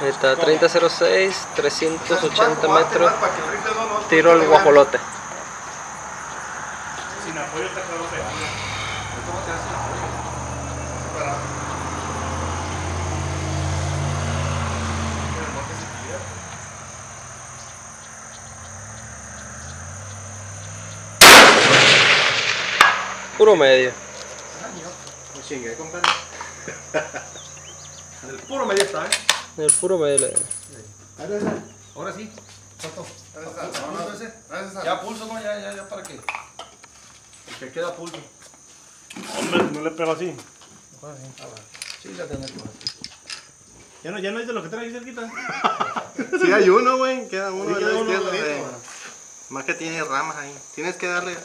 Ahí está, 3006, 380 metros. Tiro al guajolote. Sin apoyo está claro. Puro medio. Me chingué, compadre. El puro medio está, ¿eh? El puro medio. Ahora sí. ¿Cuánto? ¿Pulso ese? Ya pulso, ¿no? Ya, ya, ya, ¿para qué? El que queda pulso. Hombre, no le pego así. Sí, ya tenés pulso. Ya no, ya no es de lo que trae cerquita. Sí, hay uno, güey. Queda uno Sí, de la izquierda. Más que tiene ramas ahí. Tienes que darle